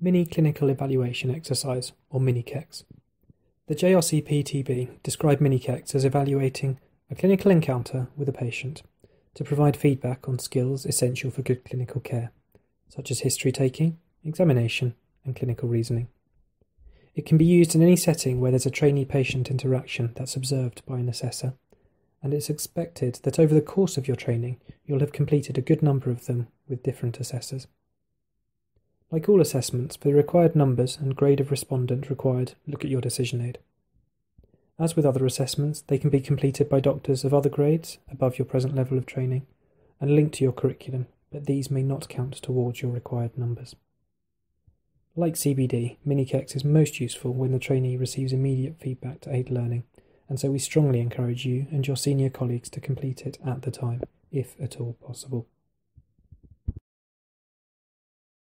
Mini Clinical Evaluation Exercise, or MINI-CEX. The JRC-PTB described MINI-CEX as evaluating a clinical encounter with a patient to provide feedback on skills essential for good clinical care, such as history taking, examination, and clinical reasoning. It can be used in any setting where there's a trainee patient interaction that's observed by an assessor, and it's expected that over the course of your training you'll have completed a good number of them with different assessors. Like all assessments, for the required numbers and grade of respondent required, look at your decision aid. As with other assessments, they can be completed by doctors of other grades above your present level of training and linked to your curriculum, but these may not count towards your required numbers. Like CBD, MINI-CEX is most useful when the trainee receives immediate feedback to aid learning, and so we strongly encourage you and your senior colleagues to complete it at the time, if at all possible.